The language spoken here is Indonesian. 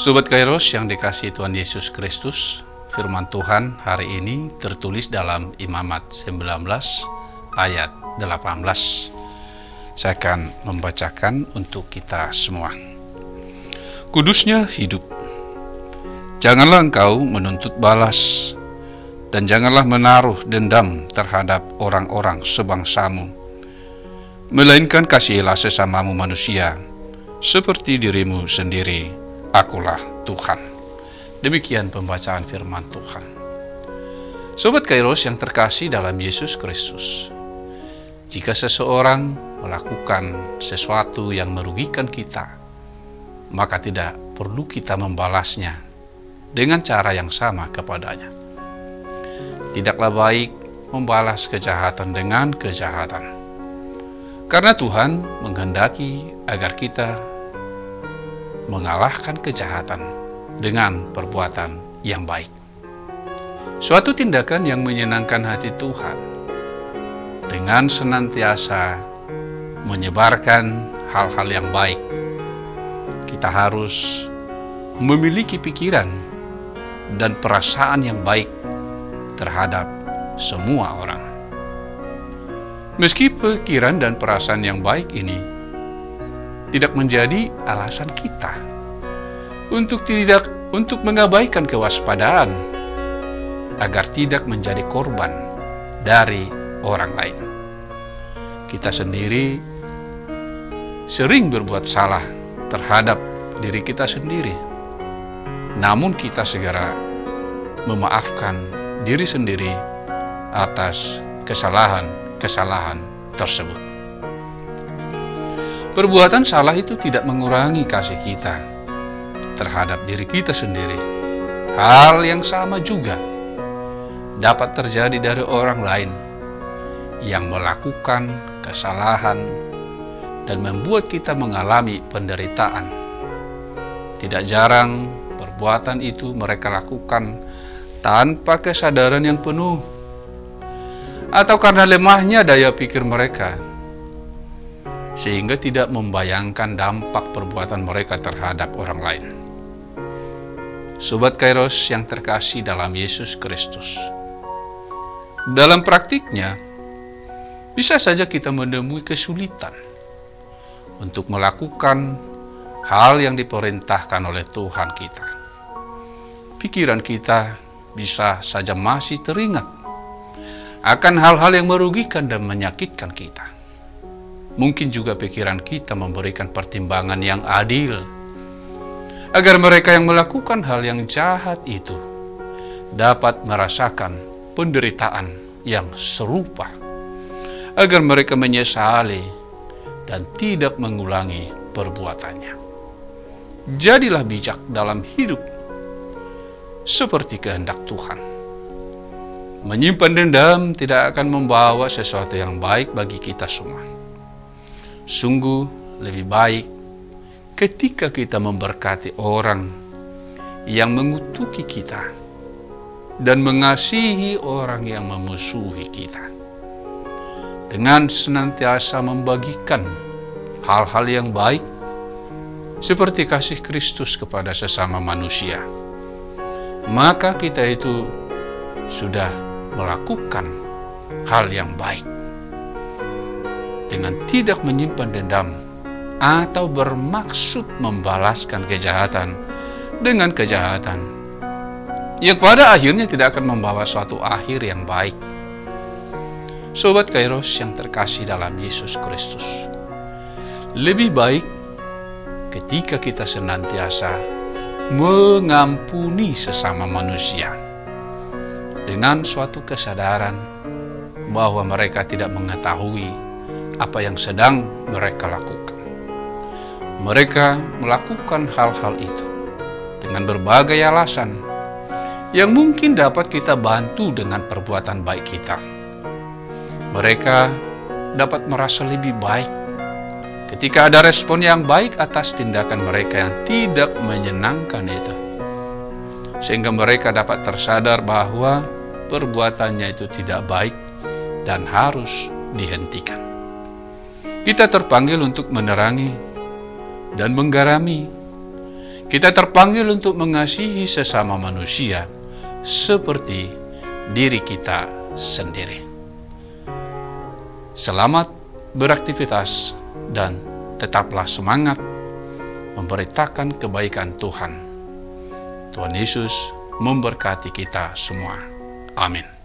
Sobat Kairos yang dikasih Tuhan Yesus Kristus, firman Tuhan hari ini tertulis dalam Imamat 19 ayat 18. Saya akan membacakan untuk kita semua. Kudusnya hidup. Janganlah engkau menuntut balas, dan janganlah menaruh dendam terhadap orang-orang sebangsamu, melainkan kasihilah sesamamu manusia, seperti dirimu sendiri akulah Tuhan. Demikian pembacaan firman Tuhan. Sobat Kairos yang terkasih dalam Yesus Kristus. Jika seseorang melakukan sesuatu yang merugikan kita, maka tidak perlu kita membalasnya dengan cara yang sama kepadanya. Tidaklah baik membalas kejahatan dengan kejahatan. Karena Tuhan menghendaki agar kita mengalahkan kejahatan dengan perbuatan yang baik. Suatu tindakan yang menyenangkan hati Tuhan dengan senantiasa menyebarkan hal-hal yang baik. Kita harus memiliki pikiran dan perasaan yang baik terhadap semua orang. Meski pikiran dan perasaan yang baik ini tidak menjadi alasan kita untuk tidak untuk mengabaikan kewaspadaan agar tidak menjadi korban dari orang lain. Kita sendiri sering berbuat salah terhadap diri kita sendiri. Namun kita segera memaafkan diri sendiri atas kesalahan-kesalahan tersebut. Perbuatan salah itu tidak mengurangi kasih kita terhadap diri kita sendiri. Hal yang sama juga dapat terjadi dari orang lain yang melakukan kesalahan dan membuat kita mengalami penderitaan. Tidak jarang perbuatan itu mereka lakukan tanpa kesadaran yang penuh atau karena lemahnya daya pikir mereka sehingga tidak membayangkan dampak perbuatan mereka terhadap orang lain. Sobat Kairos yang terkasih dalam Yesus Kristus. Dalam praktiknya, bisa saja kita menemui kesulitan untuk melakukan hal yang diperintahkan oleh Tuhan kita. Pikiran kita bisa saja masih teringat akan hal-hal yang merugikan dan menyakitkan kita mungkin juga pikiran kita memberikan pertimbangan yang adil, agar mereka yang melakukan hal yang jahat itu dapat merasakan penderitaan yang serupa, agar mereka menyesali dan tidak mengulangi perbuatannya. Jadilah bijak dalam hidup seperti kehendak Tuhan. Menyimpan dendam tidak akan membawa sesuatu yang baik bagi kita semua Sungguh lebih baik ketika kita memberkati orang yang mengutuki kita dan mengasihi orang yang memusuhi kita. Dengan senantiasa membagikan hal-hal yang baik seperti kasih Kristus kepada sesama manusia. Maka kita itu sudah melakukan hal yang baik dengan tidak menyimpan dendam atau bermaksud membalaskan kejahatan dengan kejahatan yang pada akhirnya tidak akan membawa suatu akhir yang baik. Sobat Kairos yang terkasih dalam Yesus Kristus, lebih baik ketika kita senantiasa mengampuni sesama manusia dengan suatu kesadaran bahwa mereka tidak mengetahui apa yang sedang mereka lakukan. Mereka melakukan hal-hal itu dengan berbagai alasan yang mungkin dapat kita bantu dengan perbuatan baik kita. Mereka dapat merasa lebih baik ketika ada respon yang baik atas tindakan mereka yang tidak menyenangkan itu. Sehingga mereka dapat tersadar bahwa perbuatannya itu tidak baik dan harus dihentikan. Kita terpanggil untuk menerangi dan menggarami. Kita terpanggil untuk mengasihi sesama manusia seperti diri kita sendiri. Selamat beraktivitas dan tetaplah semangat memberitakan kebaikan Tuhan. Tuhan Yesus memberkati kita semua. Amin.